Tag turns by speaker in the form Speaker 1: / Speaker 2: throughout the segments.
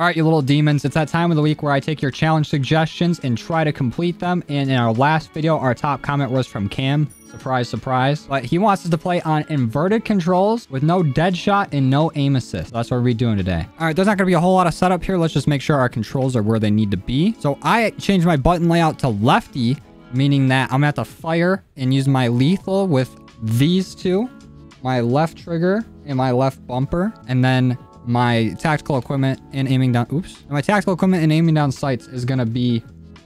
Speaker 1: All right, you little demons. It's that time of the week where I take your challenge suggestions and try to complete them. And in our last video, our top comment was from Cam. Surprise, surprise. But he wants us to play on inverted controls with no dead shot and no aim assist. That's what we're doing today. All right, there's not going to be a whole lot of setup here. Let's just make sure our controls are where they need to be. So I changed my button layout to lefty, meaning that I'm going to have to fire and use my lethal with these two, my left trigger and my left bumper, and then my tactical equipment and aiming down, oops, my tactical equipment and aiming down sights is going to be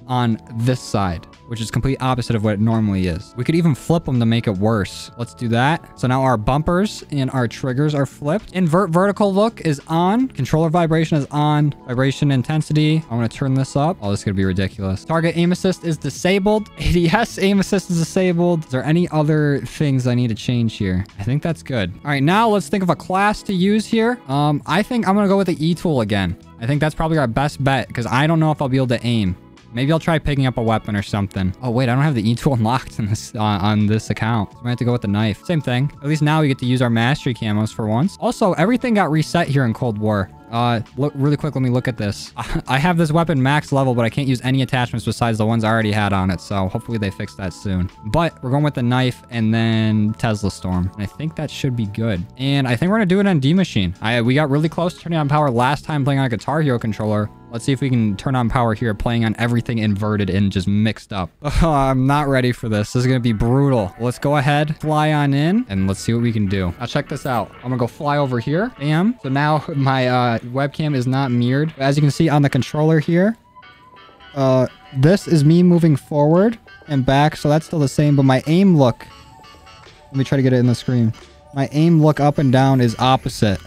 Speaker 1: on this side, which is complete opposite of what it normally is. We could even flip them to make it worse. Let's do that. So now our bumpers and our triggers are flipped. Invert vertical look is on. Controller vibration is on. Vibration intensity. I'm going to turn this up. Oh, this is going to be ridiculous. Target aim assist is disabled. ADS aim assist is disabled. Is there any other things I need to change here? I think that's good. All right, now let's think of a class to use here. Um, I think I'm going to go with the E tool again. I think that's probably our best bet because I don't know if I'll be able to aim. Maybe I'll try picking up a weapon or something. Oh, wait, I don't have the E-tool unlocked in this, uh, on this account. So we have to go with the knife. Same thing. At least now we get to use our mastery camos for once. Also, everything got reset here in Cold War. Uh, look really quick. Let me look at this. I have this weapon max level, but I can't use any attachments besides the ones I already had on it. So hopefully they fix that soon. But we're going with the knife and then Tesla Storm. And I think that should be good. And I think we're going to do it on Die Maschine. I We got really close to turning on power last time playing on a Guitar Hero controller. Let's see if we can turn on power here, playing on everything inverted and just mixed up. Oh, I'm not ready for this. This is going to be brutal. Let's go ahead, fly on in, and let's see what we can do. Now, check this out. I'm going to go fly over here. Bam. So now my uh, webcam is not mirrored. As you can see on the controller here, uh, this is me moving forward and back, so that's still the same, but my aim look... Let me try to get it in the screen. My aim look up and down is opposite.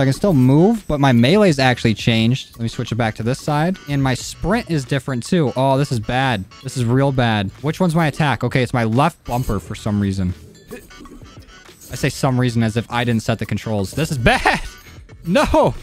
Speaker 1: So I can still move, but my melee's actually changed. Let me switch it back to this side. And my sprint is different too. Oh, this is bad. This is real bad. Which one's my attack? Okay, it's my left bumper for some reason. I say some reason as if I didn't set the controls. This is bad. No.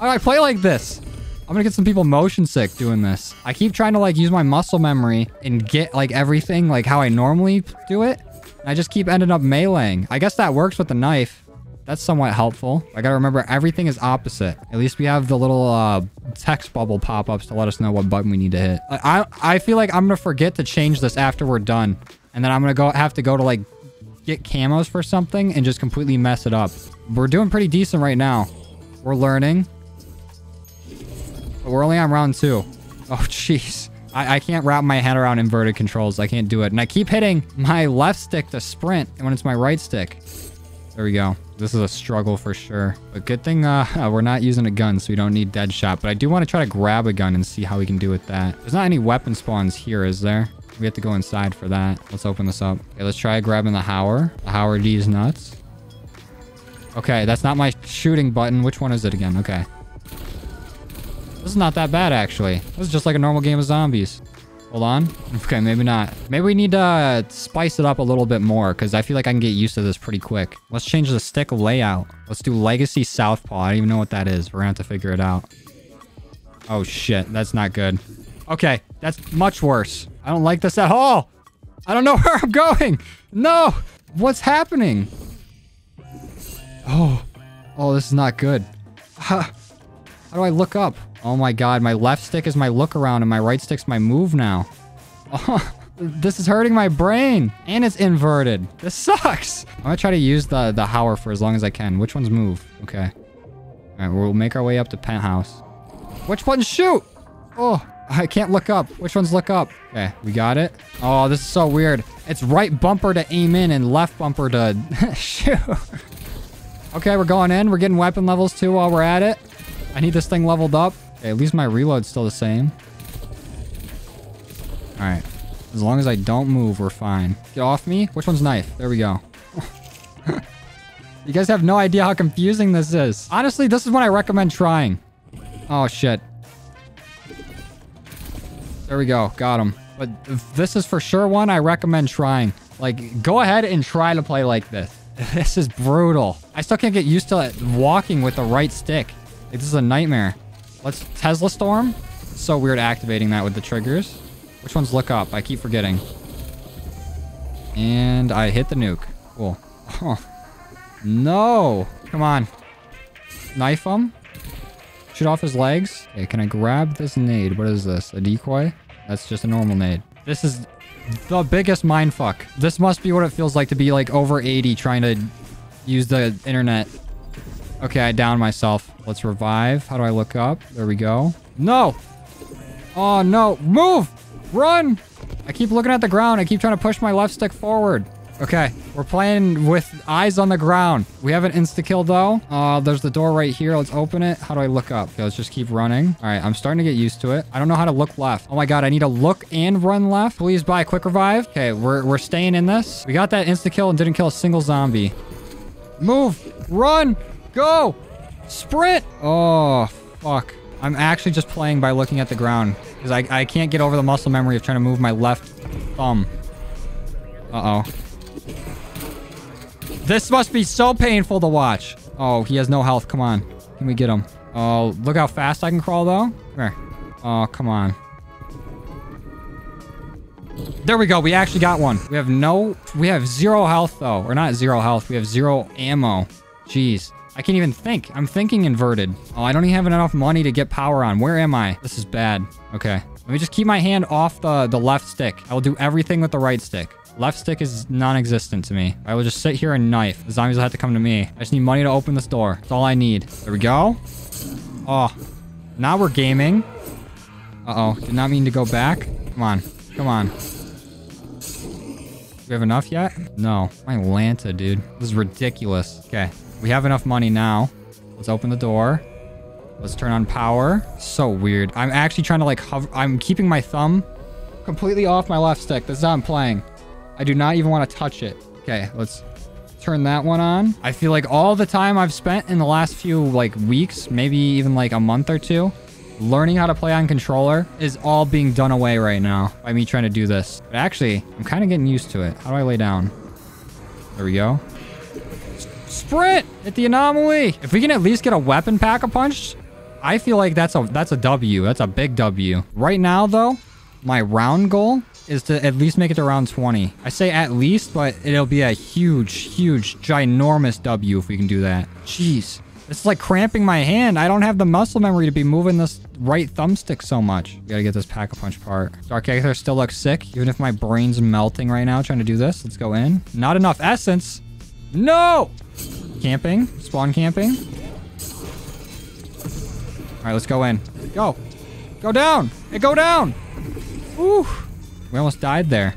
Speaker 1: I play like this? I'm gonna get some people motion sick doing this. I keep trying to like use my muscle memory and get like everything like how I normally do it. I just keep ending up meleeing. I guess that works with the knife. That's somewhat helpful. I gotta remember everything is opposite. At least we have the little uh, text bubble pop-ups to let us know what button we need to hit. I, I feel like I'm gonna forget to change this after we're done. And then I'm gonna go have to go to like get camos for something and just completely mess it up. We're doing pretty decent right now. We're learning. But we're only on round two. Oh, jeez. I, I can't wrap my head around inverted controls. I can't do it. And I keep hitting my left stick to sprint when it's my right stick. There we go. This is a struggle for sure. But good thing uh, we're not using a gun, so we don't need dead shot. But I do want to try to grab a gun and see how we can do with that. There's not any weapon spawns here, is there? We have to go inside for that. Let's open this up. Okay, let's try grabbing the Hauer. The Hauer D's nuts. Okay, that's not my shooting button. Which one is it again? Okay. This is not that bad, actually. This is just like a normal game of zombies. Hold on. Okay, maybe not. Maybe we need to uh, spice it up a little bit more because I feel like I can get used to this pretty quick. Let's change the stick layout. Let's do Legacy Southpaw. I don't even know what that is. We're going to have to figure it out. Oh, shit. That's not good. Okay, that's much worse. I don't like this at all. I don't know where I'm going. No. What's happening? Oh. Oh, this is not good. How, how do I look up? Oh my god, my left stick is my look around and my right stick's my move now. Oh, this is hurting my brain. And it's inverted. This sucks. I'm gonna try to use the, the Hauer for as long as I can. Which ones move? Okay. Alright, we'll make our way up to penthouse. Which ones shoot? Oh, I can't look up. Which ones look up? Okay, we got it. Oh, this is so weird. It's right bumper to aim in and left bumper to shoot. okay, we're going in. We're getting weapon levels too while we're at it. I need this thing leveled up. Okay, at least my reload's still the same. Alright. As long as I don't move, we're fine. Get off me. Which one's knife? There we go. you guys have no idea how confusing this is. Honestly, this is what I recommend trying. Oh, shit. There we go. Got him. But this is for sure one I recommend trying. Like, go ahead and try to play like this. This is brutal. I still can't get used to walking with the right stick. Like, this is a nightmare. Let's Tesla Storm. so weird activating that with the triggers. Which ones look up? I keep forgetting. And I hit the nuke. Cool. Oh. No. Come on. Knife him. Shoot off his legs. Okay, can I grab this nade? What is this? A decoy? That's just a normal nade. This is the biggest mindfuck. This must be what it feels like to be like over 80 trying to use the internet. Okay, I downed myself. Let's revive. How do I look up? There we go. No! Oh, no. Move! Run! I keep looking at the ground. I keep trying to push my left stick forward. Okay, we're playing with eyes on the ground. We have an insta-kill though. Uh, there's the door right here. Let's open it. How do I look up? Okay, let's just keep running. All right, I'm starting to get used to it. I don't know how to look left. Oh my god, I need to look and run left. Please buy a quick revive. Okay, we're, we're staying in this. We got that insta-kill and didn't kill a single zombie. Move! Run! Go! Sprint! Oh, fuck. I'm actually just playing by looking at the ground. Because I, I can't get over the muscle memory of trying to move my left thumb. Uh-oh. This must be so painful to watch. Oh, he has no health. Come on. Can we get him? Oh, look how fast I can crawl, though. Come. Oh, come on. There we go. We actually got one. We have no... We have zero health, though. Or not zero health. We have zero ammo. Jeez. I can't even think. I'm thinking inverted. Oh, I don't even have enough money to get power on. Where am I? This is bad. Okay. Let me just keep my hand off the, the left stick. I will do everything with the right stick. Left stick is non-existent to me. I will just sit here and knife. The zombies will have to come to me. I just need money to open this door. That's all I need. There we go. Oh. Now we're gaming. Uh-oh. Did not mean to go back. Come on. Come on. Do we have enough yet? No. My Lanta, dude. This is ridiculous. Okay. We have enough money now. Let's open the door. Let's turn on power. So weird. I'm actually trying to like hover. I'm keeping my thumb completely off my left stick. This is how I'm playing. I do not even want to touch it. Okay, let's turn that one on. I feel like all the time I've spent in the last few like weeks, maybe even like a month or two, learning how to play on controller is all being done away right now by me trying to do this. But actually, I'm kind of getting used to it. How do I lay down? There we go. Sprint! at the anomaly! If we can at least get a weapon pack-a-punch, I feel like that's a that's a W. That's a big W. Right now, though, my round goal is to at least make it to round 20. I say at least, but it'll be a huge, huge, ginormous W if we can do that. Jeez. This is like cramping my hand. I don't have the muscle memory to be moving this right thumbstick so much. We gotta get this pack-a-punch part. Dark Aether still looks sick, even if my brain's melting right now trying to do this. Let's go in. Not enough essence. No! Camping. Spawn camping. All right, let's go in. Go. Go down. Hey, go down. Whew. We almost died there.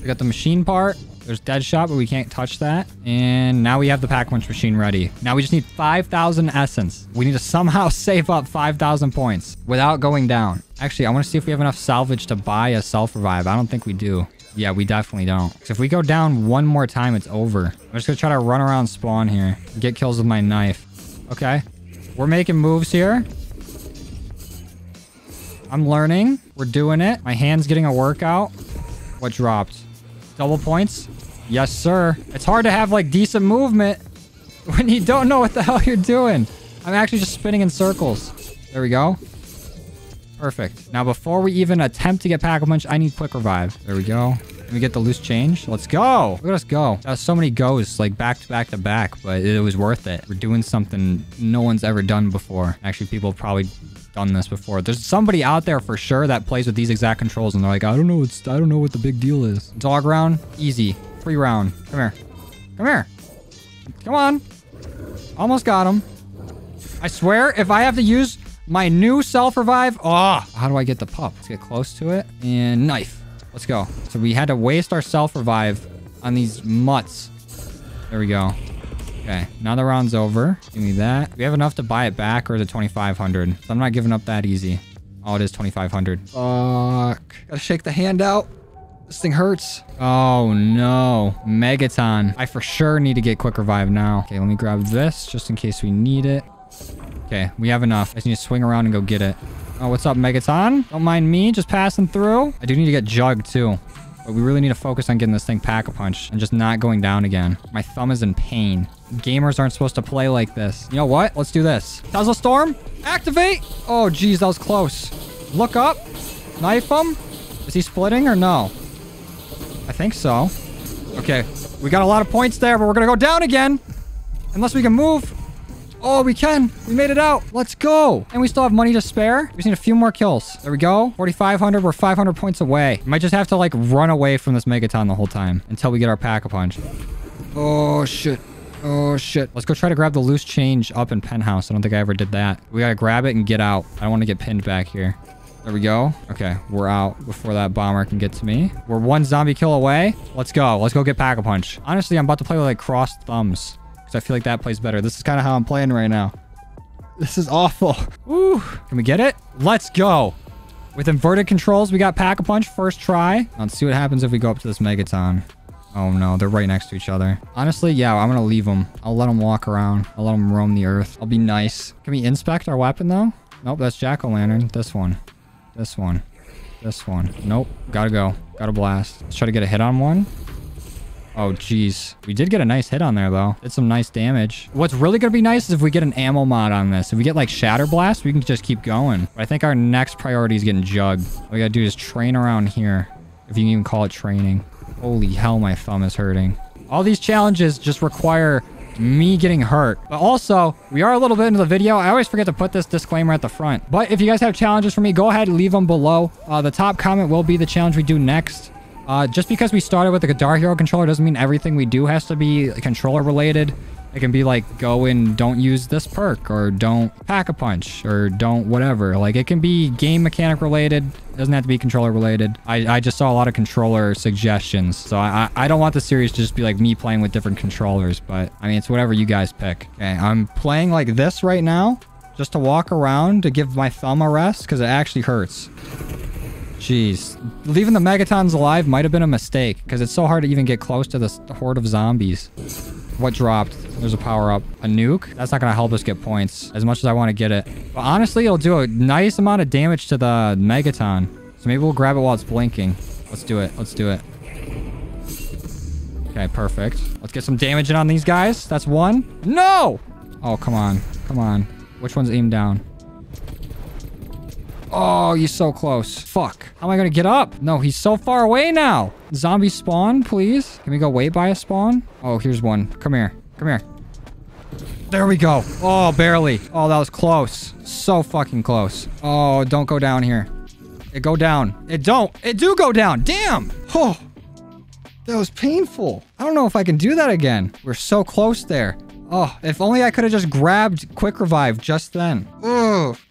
Speaker 1: We got the machine part. There's dead shot, but we can't touch that. And now we have the pack punch machine ready. Now we just need 5,000 essence. We need to somehow save up 5,000 points without going down. Actually, I want to see if we have enough salvage to buy a self-revive. I don't think we do. Yeah, we definitely don't. Because if we go down one more time, it's over. I'm just to try to run around spawn here. Get kills with my knife. Okay. We're making moves here. I'm learning. We're doing it. My hand's getting a workout. What dropped? Double points? Yes, sir. It's hard to have, like, decent movement when you don't know what the hell you're doing. I'm actually just spinning in circles. There we go. Perfect. Now, before we even attempt to get Pack-a-Punch, I need Quick Revive. There we go. Let me get the loose change. Let's go. Look at us go. That was so many goes, like back to back to back, but it was worth it. We're doing something no one's ever done before. Actually, people have probably done this before. There's somebody out there for sure that plays with these exact controls, and they're like, I don't know, it's I don't know what the big deal is. Dog round, easy. Free round. Come here. Come here. Come on. Almost got him. I swear, if I have to use my new self-revive, oh, how do I get the pup? Let's get close to it. And knife. Let's go. So we had to waste our self-revive on these mutts. There we go. Okay, now the round's over. Give me that. We have enough to buy it back or the 2,500. So I'm not giving up that easy. Oh, it is 2,500. Fuck. Gotta shake the hand out. This thing hurts. Oh, no. Megaton. I for sure need to get quick revive now. Okay, let me grab this just in case we need it. Okay, we have enough. I just need to swing around and go get it. Oh, what's up, Megaton? Don't mind me just passing through. I do need to get jugged, too. But we really need to focus on getting this thing pack-a-punch and just not going down again. My thumb is in pain. Gamers aren't supposed to play like this. You know what? Let's do this. Tesla Storm, activate. Oh, geez, that was close. Look up. Knife him. Is he splitting or no? I think so. Okay, we got a lot of points there, but we're gonna go down again. Unless we can move. Oh, we can. We made it out. Let's go. And we still have money to spare. We just need a few more kills. There we go. 4,500. We're 500 points away. Might just have to like run away from this Megaton the whole time until we get our pack-a-punch. Oh, shit. Oh, shit. Let's go try to grab the loose change up in penthouse. I don't think I ever did that. We gotta grab it and get out. I don't want to get pinned back here. There we go. Okay, we're out before that bomber can get to me. We're one zombie kill away. Let's go. Let's go get Pack-a-Punch. Honestly, I'm about to play with like crossed thumbs because I feel like that plays better. This is kind of how I'm playing right now. This is awful. Woo. Can we get it? Let's go. With inverted controls, we got Pack-a-Punch first try. Let's see what happens if we go up to this Megaton. Oh no, they're right next to each other. Honestly, yeah, I'm gonna leave them. I'll let them walk around. I'll let them roam the earth. I'll be nice. Can we inspect our weapon though? Nope, that's jack-o'-lantern. This one. This one. This one. Nope. Gotta go. Gotta blast. Let's try to get a hit on one. Oh, jeez. We did get a nice hit on there, though. Did some nice damage. What's really going to be nice is if we get an ammo mod on this. If we get, like, Shatter Blast, we can just keep going. But I think our next priority is getting Jug. All we got to do is train around here. If you can even call it training. Holy hell, my thumb is hurting. All these challenges just require me getting hurt. But also, we are a little bit into the video. I always forget to put this disclaimer at the front. But if you guys have challenges for me, go ahead and leave them below. Uh, the top comment will be the challenge we do next. Uh, just because we started with the Guitar Hero controller doesn't mean everything we do has to be controller related. It can be like, go and don't use this perk, or don't pack a punch, or don't whatever. Like, it can be game mechanic related. It doesn't have to be controller related. I, I just saw a lot of controller suggestions. So I, I don't want the series to just be like me playing with different controllers, but I mean, it's whatever you guys pick. Okay, I'm playing like this right now, just to walk around to give my thumb a rest, because it actually hurts. Jeez. Leaving the Megatons alive might have been a mistake, because it's so hard to even get close to this horde of zombies. What dropped? There's a power-up. A nuke? That's not going to help us get points, as much as I want to get it. But honestly, it'll do a nice amount of damage to the Megaton. So maybe we'll grab it while it's blinking. Let's do it. Let's do it. Okay, perfect. Let's get some damage in on these guys. That's one. No! Oh, come on. Come on. Which one's aimed down? Oh, he's so close. Fuck. How am I gonna get up? No, he's so far away now. Zombie spawn, please. Can we go wait by a spawn? Oh, here's one. Come here. Come here. There we go. Oh, barely. Oh, that was close. So fucking close. Oh, don't go down here. It go down. It don't. It do go down. Damn. Oh, that was painful. I don't know if I can do that again. We're so close there. Oh, if only I could have just grabbed Quick Revive just then.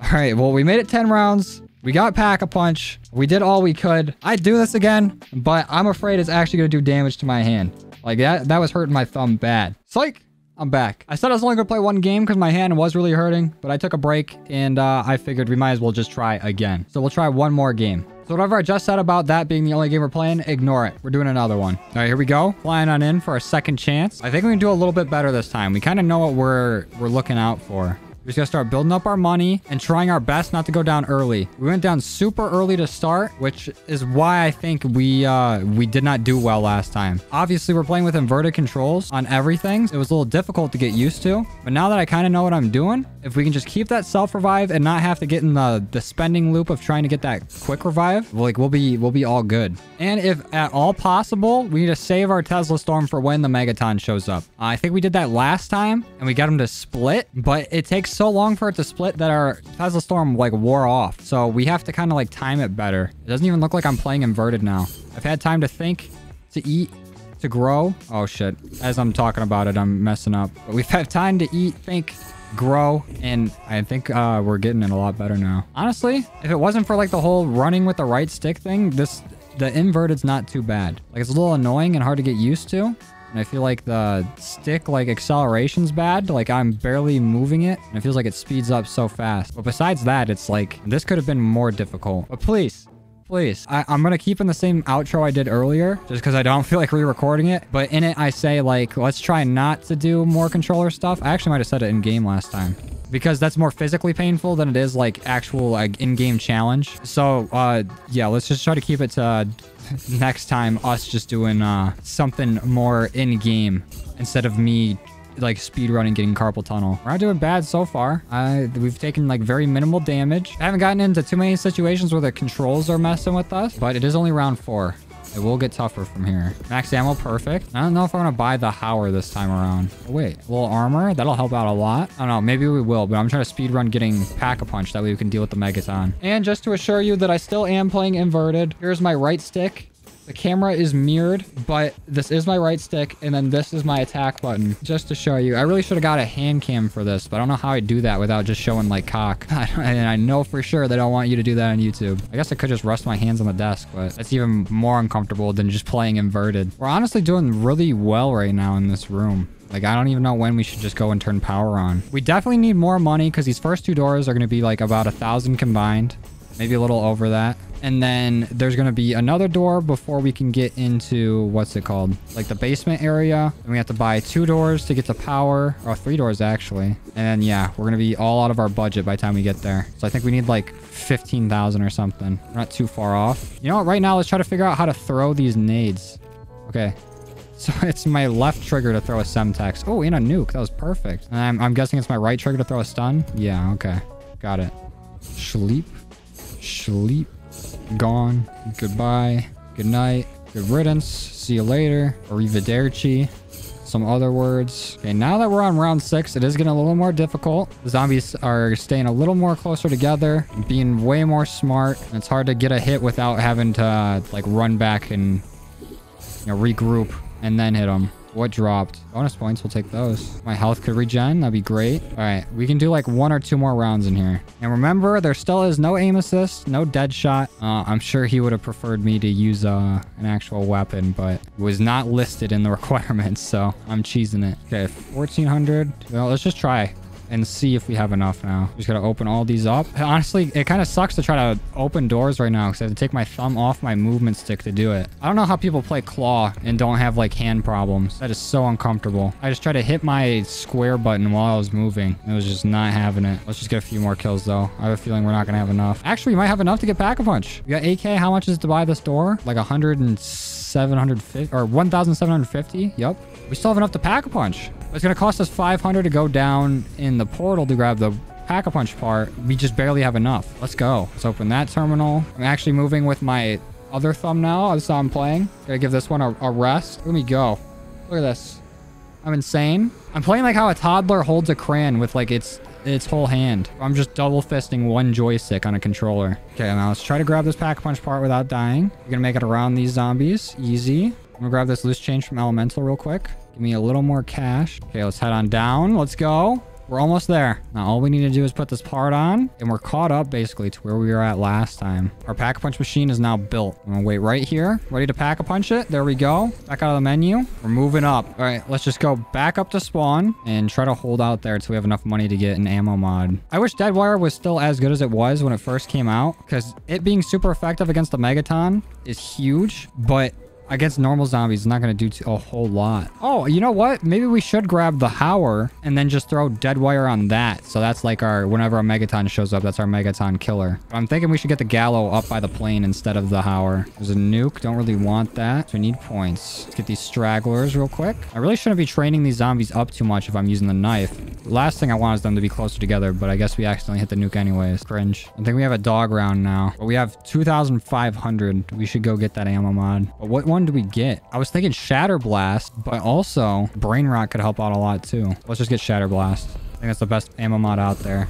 Speaker 1: All right, well, we made it 10 rounds. We got Pack-a-Punch. We did all we could. I'd do this again, but I'm afraid it's actually going to do damage to my hand. Like, that, that was hurting my thumb bad. Psych! I'm back. I said I was only going to play one game because my hand was really hurting, but I took a break and uh, I figured we might as well just try again. So we'll try one more game. So whatever I just said about that being the only game we're playing, ignore it. We're doing another one. All right, here we go. Flying on in for a second chance. I think we can do a little bit better this time. We kind of know what we're we're looking out for. We just gotta start building up our money and trying our best not to go down early. We went down super early to start, which is why I think we uh, we did not do well last time. Obviously, we're playing with inverted controls on everything. It was a little difficult to get used to. But now that I kind of know what I'm doing, if we can just keep that self-revive and not have to get in the, the spending loop of trying to get that quick revive, like we'll be we'll be all good. And if at all possible, we need to save our Tesla Storm for when the Megaton shows up. Uh, I think we did that last time and we got him to split, but it takes so long for it to split that our Tesla Storm like wore off. So we have to kind of like time it better. It doesn't even look like I'm playing inverted now. I've had time to think, to eat, to grow. Oh shit. As I'm talking about it, I'm messing up. But we've had time to eat, think, grow, and I think uh, we're getting it a lot better now. Honestly, if it wasn't for like the whole running with the right stick thing, this the inverted's not too bad. Like it's a little annoying and hard to get used to. And I feel like the stick, like, acceleration's bad. Like, I'm barely moving it. And it feels like it speeds up so fast. But besides that, it's like, this could have been more difficult. But please, please. I, am going to keep in the same outro I did earlier, just because I don't feel like re-recording it. But in it, I say, like, let's try not to do more controller stuff. I actually might have said it in-game last time. Because that's more physically painful than it is, like, actual, like, in-game challenge. So, uh, yeah, let's just try to keep it to... Next time us just doing uh, something more in-game instead of me like speed running getting carpal tunnel. We're not doing bad so far. We've taken like very minimal damage. I haven't gotten into too many situations where the controls are messing with us, but it is only round four. It will get tougher from here. Max ammo, perfect. I don't know if I'm going to buy the Hauer this time around. Oh, wait, a little armor. That'll help out a lot. I don't know. Maybe we will, but I'm trying to speed run getting Pack-a-Punch. That way we can deal with the Megaton. And just to assure you that I still am playing inverted, here's my right stick. The camera is mirrored, but this is my right stick, and then this is my attack button, just to show you. I really should have got a hand cam for this, but I don't know how I'd do that without just showing, like, cock. and I know for sure they don't want you to do that on YouTube. I guess I could just rest my hands on the desk, but that's even more uncomfortable than just playing inverted. We're honestly doing really well right now in this room. Like, I don't even know when we should just go and turn power on. We definitely need more money because these first two doors are going to be like about a thousand combined. Maybe a little over that. And then there's going to be another door before we can get into, what's it called? Like the basement area. And we have to buy two doors to get the power. Or three doors, actually. And yeah, we're going to be all out of our budget by the time we get there. So I think we need like 15,000 or something. We're not too far off. You know what? Right now, let's try to figure out how to throw these nades. Okay. So it's my left trigger to throw a Semtex. Oh, and a nuke. That was perfect. And I'm, I'm guessing it's my right trigger to throw a stun. Yeah, okay. Got it. Sleep. Sleep. Gone. Goodbye. Good night. Good riddance. See you later. Arrivederci. Some other words. Okay, now that we're on round six, it is getting a little more difficult. The zombies are staying a little more closer together, being way more smart. It's hard to get a hit without having to, uh, like, run back and, you know, regroup and then hit them. What dropped? Bonus points, we'll take those. My health could regen, that'd be great. All right, we can do like one or two more rounds in here. And remember, there still is no aim assist, no dead shot. Uh, I'm sure he would have preferred me to use uh, an actual weapon, but it was not listed in the requirements, so I'm cheesing it. Okay, 1400. Well, let's just try and see if we have enough now. Just gotta open all these up. Honestly, it kind of sucks to try to open doors right now because I have to take my thumb off my movement stick to do it. I don't know how people play claw and don't have like hand problems. That is so uncomfortable. I just tried to hit my square button while I was moving. It was just not having it. Let's just get a few more kills though. I have a feeling we're not gonna have enough. Actually, we might have enough to get Pack-a-Punch. We got AK. How much is it to buy this door? Like 10750 or 1750. Yep. We still have enough to Pack-a-Punch. It's going to cost us 500 to go down in the portal to grab the Pack-a-Punch part. We just barely have enough. Let's go. Let's open that terminal. I'm actually moving with my other thumb now. How I'm playing. Gotta give this one a, a rest. Let me go. Look at this. I'm insane. I'm playing like how a toddler holds a crayon with like its its whole hand. I'm just double fisting one joystick on a controller. Okay, now let's try to grab this Pack-a-Punch part without dying. We're gonna make it around these zombies. Easy. I'm gonna grab this loose change from Elemental real quick. Give me a little more cash. Okay, let's head on down. Let's go. We're almost there. Now, all we need to do is put this part on, and we're caught up, basically, to where we were at last time. Our Pack-a-Punch machine is now built. I'm gonna wait right here, ready to Pack-a-Punch it. There we go. Back out of the menu. We're moving up. All right, let's just go back up to spawn and try to hold out there until we have enough money to get an ammo mod. I wish Deadwire was still as good as it was when it first came out, because it being super effective against the Megaton is huge, but against normal zombies, it's not going to do a whole lot. Oh, you know what? Maybe we should grab the Hauer and then just throw dead wire on that. So that's like our, whenever a Megaton shows up, that's our Megaton killer. I'm thinking we should get the Gallo up by the plane instead of the Hauer. There's a nuke. Don't really want that. So we need points. Let's get these stragglers real quick. I really shouldn't be training these zombies up too much if I'm using the knife. Last thing I want is them to be closer together, but I guess we accidentally hit the nuke anyways. Cringe. I think we have a dog round now. But we have 2,500. We should go get that ammo mod. But what one do we get? I was thinking Shatter Blast, but also Brain Rot could help out a lot too. Let's just get Shatter Blast. I think that's the best ammo mod out there.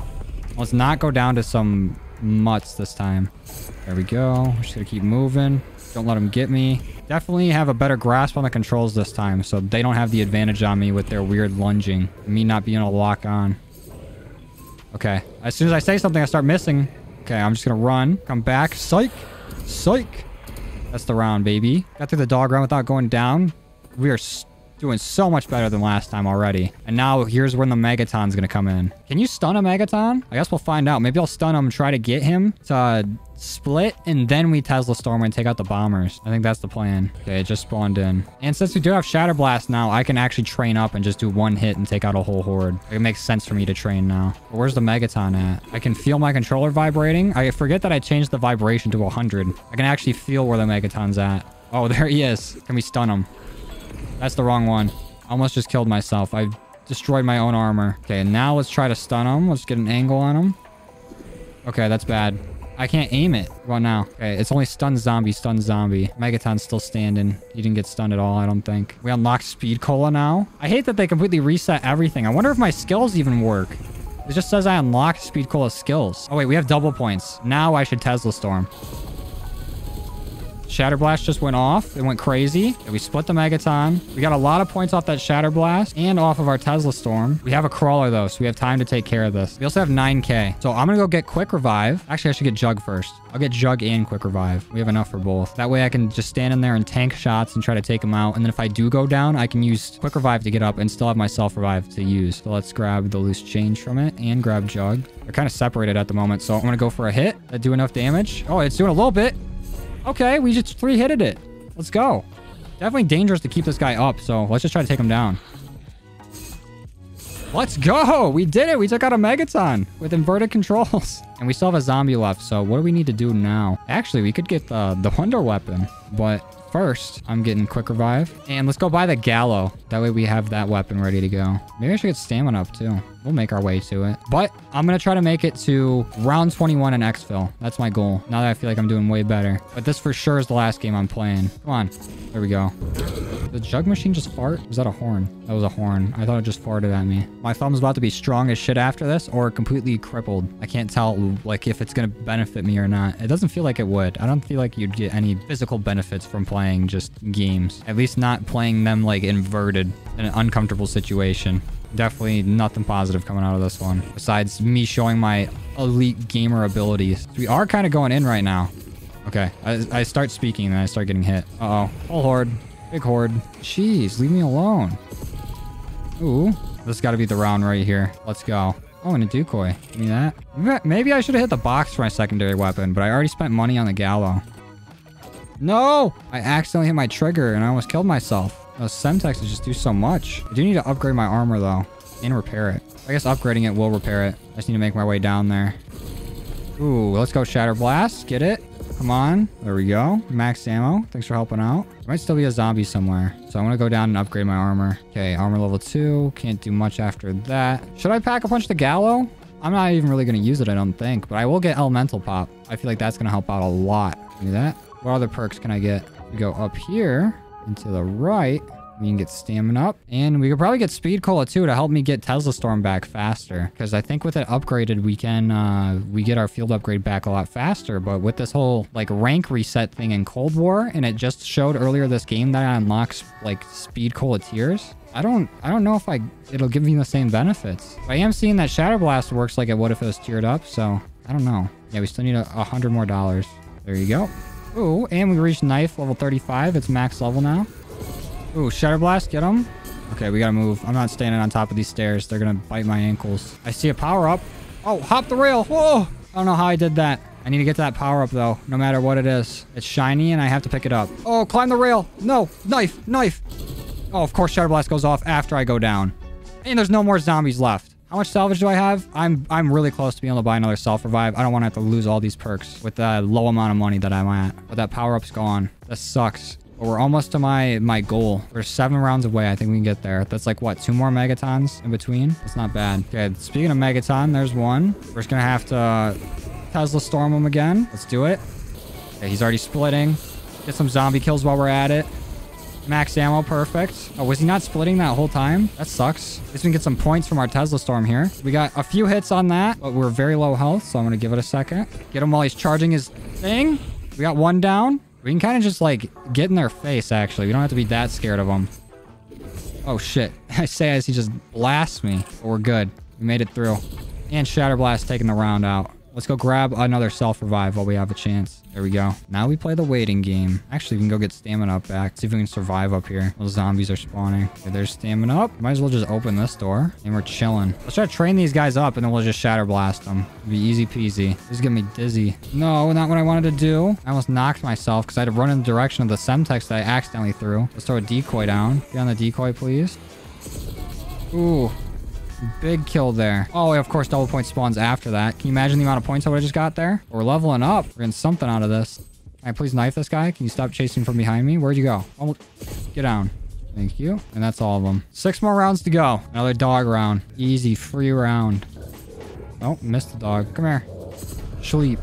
Speaker 1: Let's not go down to some mutts this time. There we go. We're just gonna keep moving. Don't let them get me. Definitely have a better grasp on the controls this time, so they don't have the advantage on me with their weird lunging. Me not being able to lock on. Okay. As soon as I say something, I start missing. Okay, I'm just gonna run. Come back. Psych! Psych! That's the round, baby. Got through the dog round without going down. We are doing so much better than last time already. And now here's when the Megaton's going to come in. Can you stun a Megaton? I guess we'll find out. Maybe I'll stun him, try to get him to split, and then we Tesla Storm and take out the bombers. I think that's the plan. Okay, it just spawned in. And since we do have Shatter Blast now, I can actually train up and just do one hit and take out a whole horde. It makes sense for me to train now. But where's the Megaton at? I can feel my controller vibrating. I forget that I changed the vibration to 100. I can actually feel where the Megaton's at. Oh, there he is. Can we stun him? That's the wrong one. I almost just killed myself. I destroyed my own armor. Okay, now let's try to stun him. Let's get an angle on him. Okay, that's bad. I can't aim it. What now? Okay, it's only stun zombie, stun zombie. Megaton's still standing. He didn't get stunned at all, I don't think. We unlocked speed cola now. I hate that they completely reset everything. I wonder if my skills even work. It just says I unlocked speed cola skills. Oh wait, we have double points. Now I should Tesla storm. Shatter Blast just went off. It went crazy. we split the Megaton. We got a lot of points off that Shatter Blast and off of our Tesla Storm. We have a Crawler, though, so we have time to take care of this. We also have 9k. So I'm going to go get Quick Revive. Actually, I should get Jug first. I'll get Jug and Quick Revive. We have enough for both. That way I can just stand in there and tank shots and try to take them out. And then if I do go down, I can use Quick Revive to get up and still have my Self Revive to use. So let's grab the loose change from it and grab Jug. They're kind of separated at the moment, so I'm to go for a hit that do enough damage. Oh, it's doing a little bit. Okay, we just three-hitted it. Let's go. Definitely dangerous to keep this guy up, so let's just try to take him down. Let's go! We did it! We took out a Megaton with inverted controls. And we still have a zombie left, so what do we need to do now? Actually, we could get the, the Wonder Weapon, but first, I'm getting Quick Revive. And let's go buy the Gallo. That way we have that weapon ready to go. Maybe I should get Stamina up too. We'll make our way to it. But I'm going to try to make it to round 21 in exfil. That's my goal. Now that I feel like I'm doing way better. But this for sure is the last game I'm playing. Come on. There we go. The jug machine just fart? Was that a horn? That was a horn. I thought it just farted at me. My thumb's about to be strong as shit after this or completely crippled. I can't tell like if it's going to benefit me or not. It doesn't feel like it would. I don't feel like you'd get any physical benefits from playing just games. At least not playing them like inverted in an uncomfortable situation. Definitely nothing positive coming out of this one. Besides me showing my elite gamer abilities. We are kind of going in right now. Okay. I, I start speaking and I start getting hit. Uh-oh. Whole horde. Big horde. Jeez, leave me alone. Ooh. This got to be the round right here. Let's go. Oh, and a decoy. Give me that. Maybe I should have hit the box for my secondary weapon, but I already spent money on the gallo. No! I accidentally hit my trigger and I almost killed myself. Uh, Those Semtexes just do so much. I do need to upgrade my armor, though, and repair it. I guess upgrading it will repair it. I just need to make my way down there. Ooh, let's go Shatter Blast. Get it. Come on. There we go. Max ammo. Thanks for helping out. There might still be a zombie somewhere. So I'm going to go down and upgrade my armor. Okay, armor level 2. Can't do much after that. Should I pack a punch the Gallo? I'm not even really going to use it, I don't think. But I will get Elemental Pop. I feel like that's going to help out a lot. Do that. What other perks can I get? We go up here and to the right. We can get stamina up. And we could probably get speed cola too to help me get Tesla Storm back faster. Because I think with it upgraded, we can uh, we get our field upgrade back a lot faster. But with this whole like rank reset thing in Cold War, and it just showed earlier this game that it unlocks like speed cola tiers. I don't I don't know if I it'll give me the same benefits. But I am seeing that Shatter Blast works like it would if it was tiered up. So I don't know. Yeah, we still need a, a hundred more dollars. There you go. Oh, and we reached knife level 35. It's max level now. Ooh, Shatter Blast, get him. Okay, we gotta move. I'm not standing on top of these stairs. They're gonna bite my ankles. I see a power up. Oh, hop the rail. Whoa! I don't know how I did that. I need to get to that power up though, no matter what it is. It's shiny and I have to pick it up. Oh, climb the rail. No, knife, knife. Oh, of course Shatter Blast goes off after I go down. And there's no more zombies left. How much salvage do I have? I'm I'm really close to being able to buy another self-revive. I don't want to have to lose all these perks with the low amount of money that I'm at. But that power-up's gone. That sucks. But we're almost to my my goal. We're seven rounds away. I think we can get there. That's like, what, two more Megatons in between? It's not bad. Okay, speaking of Megaton, there's one. We're just to have to uh, Tesla storm him again. Let's do it. Okay, he's already splitting. Get some zombie kills while we're at it. Max ammo, perfect. Oh, was he not splitting that whole time? That sucks. At least we can get some points from our Tesla Storm here. We got a few hits on that, but we're very low health, so I'm going to give it a second. Get him while he's charging his thing. We got one down. We can kind of just, like, get in their face, actually. We don't have to be that scared of them. Oh, shit. I say as he just blasts me, but we're good. We made it through. And Shatter Blast taking the round out. Let's go grab another self-revive while we have a chance. There we go. Now we play the waiting game. Actually, we can go get stamina up back. See if we can survive up here. Those zombies are spawning. Okay, there's stamina up. Might as well just open this door. And we're chilling. Let's try to train these guys up and then we'll just shatter blast them. It'll be easy peasy. This is getting me dizzy. No, not what I wanted to do. I almost knocked myself because I had to run in the direction of the Semtex that I accidentally threw. Let's throw a decoy down. Get on the decoy, please. Ooh, Big kill there. Oh, of course, double point spawns after that. Can you imagine the amount of points I would have just got there? We're leveling up. We're getting something out of this. Can I please knife this guy? Can you stop chasing from behind me? Where'd you go? Oh, get down. Thank you. And that's all of them. Six more rounds to go. Another dog round. Easy, free round. Oh, missed the dog. Come here. Sleep.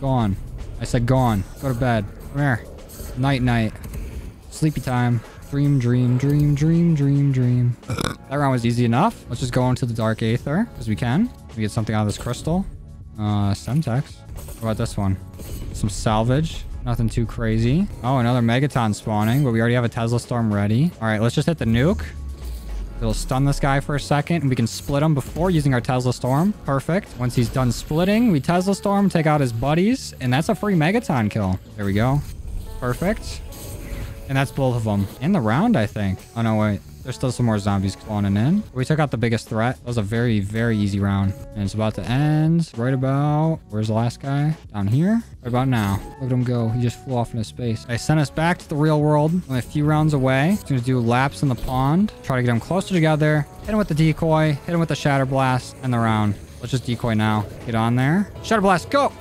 Speaker 1: Gone. I said gone. Go to bed. Come here. Night, night. Sleepy time. Dream, dream, dream, dream, dream, dream. that round was easy enough. Let's just go into the Dark Aether, as we can. We get something out of this crystal. Uh, Semtex. What about this one? Some salvage. Nothing too crazy. Oh, another Megaton spawning, but we already have a Tesla Storm ready. All right, let's just hit the nuke. It'll stun this guy for a second, and we can split him before using our Tesla Storm. Perfect. Once he's done splitting, we Tesla Storm, take out his buddies, and that's a free Megaton kill. There we go. Perfect. And that's both of them. In the round, I think. Oh, no, wait. There's still some more zombies spawning in. We took out the biggest threat. That was a very, very easy round. And it's about to end right about... Where's the last guy? Down here? Right about now. Look at him go. He just flew off into space. I sent us back to the real world. Only a few rounds away. Just to do laps in the pond. Try to get them closer together. Hit him with the decoy. Hit him with the shatter blast. And the round. Let's just decoy now. Get on there. Shatter blast. Go!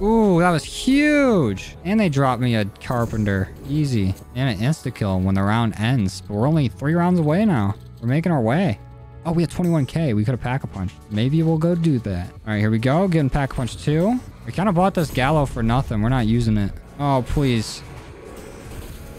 Speaker 1: Ooh, that was huge. And they dropped me a carpenter. Easy. And an insta-kill when the round ends. But we're only three rounds away now. We're making our way. Oh, we have 21k. We could have pack-a-punch. Maybe we'll go do that. All right, here we go. Getting pack-a-punch two. We kind of bought this Gallo for nothing. We're not using it. Oh, please.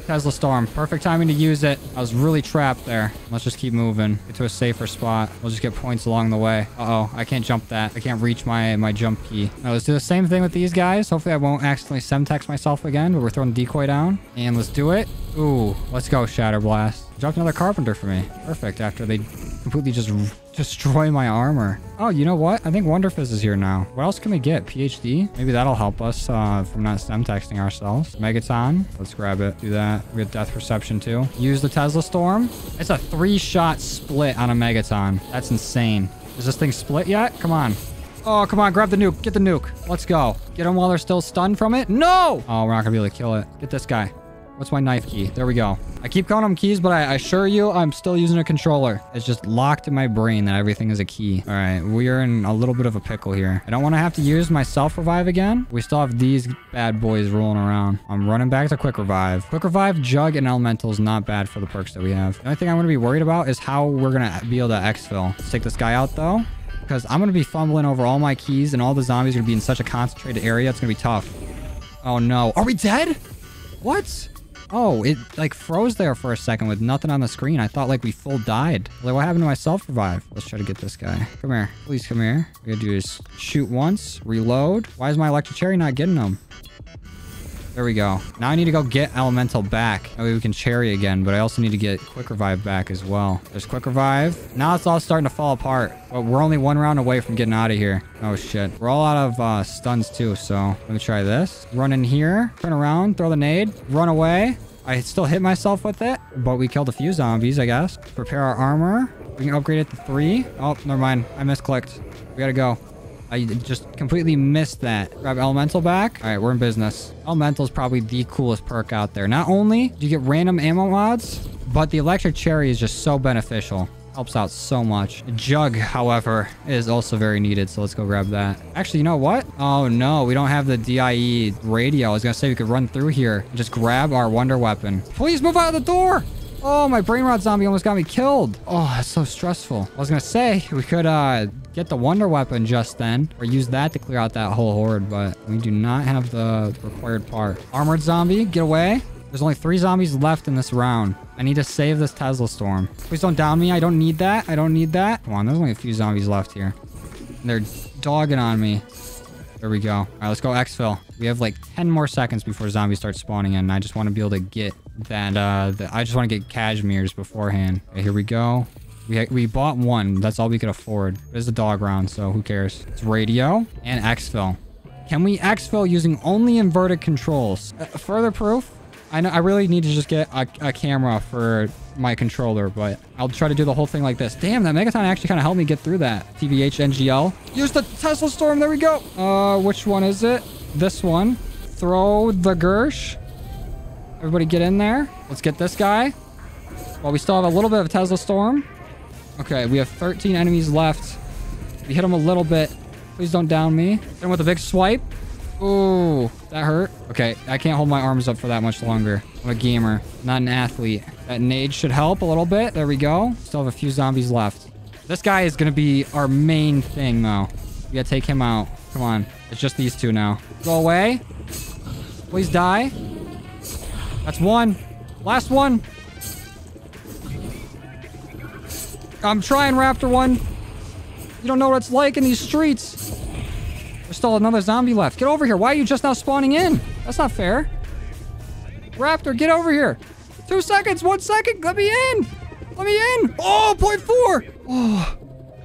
Speaker 1: Tesla Storm. Perfect timing to use it. I was really trapped there. Let's just keep moving. Get to a safer spot. We'll just get points along the way. Uh-oh. I can't jump that. I can't reach my, my jump key. Now, let's do the same thing with these guys. Hopefully, I won't accidentally semtex myself again, but we're throwing decoy down. And let's do it. Ooh. Let's go, Shatter Blast. Dropped another Carpenter for me. Perfect. After they completely just destroy my armor. Oh, you know what? I think Wonderfizz is here now. What else can we get? PhD? Maybe that'll help us uh, from not Semtexing ourselves. Megaton. Let's grab it. Do that. We have Death Perception too. Use the Tesla Storm. It's a three-shot split on a Megaton. That's insane. Is this thing split yet? Come on. Oh, come on. Grab the nuke. Get the nuke. Let's go. Get them while they're still stunned from it. No! Oh, we're not going to be able to kill it. Get this guy. What's my knife key? There we go. I keep calling them keys, but I, assure you I'm still using a controller. It's just locked in my brain that everything is a key. All right, we are in a little bit of a pickle here. I don't want to have to use my self-revive again. We still have these bad boys rolling around. I'm running back to quick revive. Quick revive, jug, and elemental is not bad for the perks that we have. The only thing I'm going to be worried about is how we're going to be able to exfil. Let's take this guy out, though because I'm going to be fumbling over all my keys and all the zombies are going to be in such a concentrated area. It's going to be tough. Oh, no. Are we dead? What? Oh, it like froze there for a second with nothing on the screen. I thought like we full died. Like what happened to my self-revive? Let's try to get this guy. Come here. Please come here. We gotta do is shoot once, reload. Why is my electric cherry not getting them? There we go. Now I need to go get Elemental back. That way we can Cherry again, but I also need to get Quick Revive back as well. There's Quick Revive. Now it's all starting to fall apart. But we're only one round away from getting out of here. Oh, shit. We're all out of uh, stuns, too, so let me try this. Run in here, turn around, throw the nade, run away. I still hit myself with it, but we killed a few zombies, I guess. Prepare our armor. We can upgrade it to three. Oh, never mind. I misclicked. We gotta go. I just completely missed that. Grab Elemental back. All right, we're in business. Elemental is probably the coolest perk out there. Not only do you get random ammo mods, but the Electric Cherry is just so beneficial. Helps out so much. Jug, however, is also very needed, so let's go grab that. Actually, you know what? Oh, no, we don't have the DIE radio. I was going to say we could run through here and just grab our Wonder Weapon. Please move out of the door! Oh, my brain rot zombie almost got me killed. Oh, that's so stressful. I was gonna say we could uh get the wonder weapon just then or use that to clear out that whole horde, but we do not have the required part. Armored zombie, get away. There's only three zombies left in this round. I need to save this Tesla storm. Please don't down me. I don't need that. I don't need that. Come on, there's only a few zombies left here. They're dogging on me. There we go. All right, let's go exfil. We have like 10 more seconds before zombies start spawning in. I just want to be able to get that, uh, the, I just want to get cashmere's beforehand. Okay, here we go. We, we bought one. That's all we could afford. It's a dog round, so who cares? It's radio and exfil. Can we exfil using only inverted controls? Uh, further proof? I know I really need to just get a, a, camera for my controller, but I'll try to do the whole thing like this. Damn, that Megaton actually kind of helped me get through that. TBH NGL. Use the Tesla Storm. There we go. Uh, which one is it? This one. Throw the Gersh. Everybody get in there. Let's get this guy. Well, we still have a little bit of Tesla Storm. Okay, we have 13 enemies left. We hit them a little bit. Please don't down me. Him with a big swipe. Ooh, that hurt. Okay, I can't hold my arms up for that much longer. I'm a gamer, not an athlete. That nade should help a little bit. There we go. Still have a few zombies left. This guy is going to be our main thing, though. We gotta take him out. Come on. It's just these two now. Go away. Please die. That's one. Last one. I'm trying, Raptor one. You don't know what it's like in these streets. There's still another zombie left. Get over here. Why are you just now spawning in? That's not fair. Raptor, get over here. Two seconds. One second. Let me in. Let me in. Oh, point four. Oh,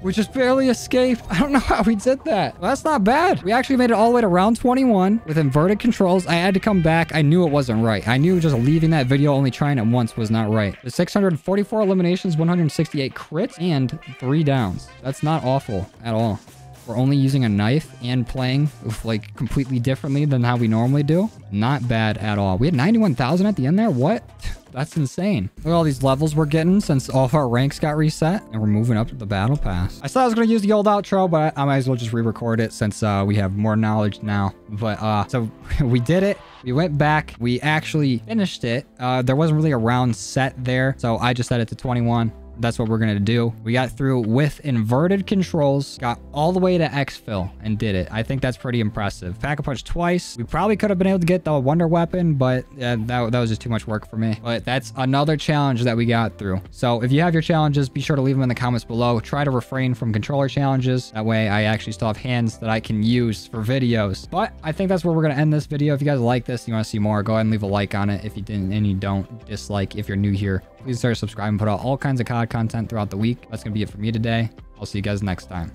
Speaker 1: we just barely escaped. I don't know how we did that. Well, that's not bad. We actually made it all the way to round 21 with inverted controls. I had to come back. I knew it wasn't right. I knew just leaving that video, only trying it once was not right. The 644 eliminations, 168 crits, and three downs. That's not awful at all. We're only using a knife and playing like completely differently than how we normally do. Not bad at all. We had 91,000 at the end there. What? That's insane. Look at all these levels we're getting since all of our ranks got reset and we're moving up to the battle pass. I thought I was going to use the old outro, but I, I might as well just re-record it since uh, we have more knowledge now. But uh, so we did it. We went back. We actually finished it. Uh, there wasn't really a round set there. So I just set it to 21 that's what we're going to do. We got through with inverted controls, got all the way to exfil and did it. I think that's pretty impressive. Pack a punch twice. We probably could have been able to get the wonder weapon, but uh, that, that was just too much work for me. But that's another challenge that we got through. So if you have your challenges, be sure to leave them in the comments below. Try to refrain from controller challenges. That way I actually still have hands that I can use for videos. But I think that's where we're going to end this video. If you guys like this, you want to see more, go ahead and leave a like on it. If you didn't and you don't, dislike if you're new here. Please start subscribing. Put out all kinds of COD content throughout the week. That's going to be it for me today. I'll see you guys next time.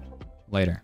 Speaker 1: Later.